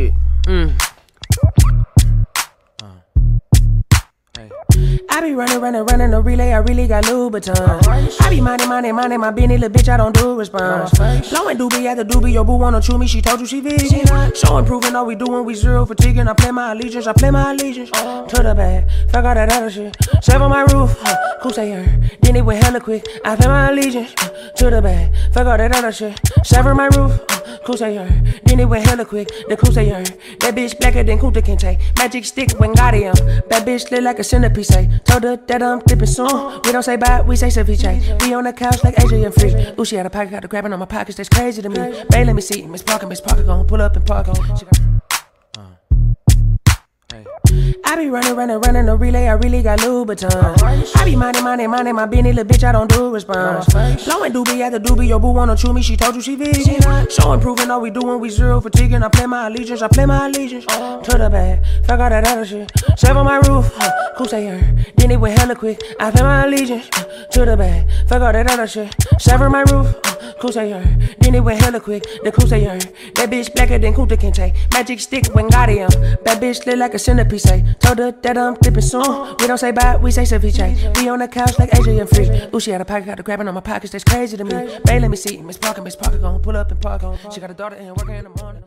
shit. Mm. I be running, running, running a relay. I really got Louboutin. I be minding, minding, minding my business, little bitch. I don't do response. Blowing doobie at the doobie. Your boo wanna chew me. She told you she vegan. So improving all we doing. We zero fatiguing. I play my allegiance. I play my allegiance to the bag. Fuck all that other shit. Save on my roof. Coupe se' yern. It went hella quick. I play my allegiance uh, to the bag. Fuck all that other shit. Sever my roof. Uh, say her. Then it went hella quick. The her. That bitch blacker than Kunta Kinte. Magic stick when Wingardium. That bitch look like a centipede. Say. Eh? Told her that I'm dipping soon. We don't say bye, we say ceviche. We eh? on the couch like AJ and Freeze. Ooh, she had a pocket, got the grabbing on my pockets. That's crazy to me. Babe, let me see. Miss Parker, Miss Parker, gon' pull up and park on. I be running, running, running a relay. I really got Louboutin. I be minding, minding, minding my business, little bitch. I don't do response. Blowing doobie at the doobie. Your boo wanna chew me. She told you she vegan. So improving all we doing. We zero fatiguing. I play my allegiance. I play my allegiance to the bag. Fuck all that other shit. Save on my roof. Who say her? Then it went hella quick. I play my allegiance uh, to the bag. Fuck all that other shit. Sever my roof. Uh, cool say her. Then it went hella quick. The say her. That bitch blacker than Kunta Kinte. Magic stick Wingardium. That bitch look like a centipede. Say. Eh? Told her that I'm dipping soon. We don't say bye, we say ceviche. We on the couch like and Freeze. Ooh, she had a pocket, got the grabbing on my pockets. That's crazy to me. Babe, let me see. Miss Parker, Miss Parker gon' pull up and park on. She got a daughter and working in the morning.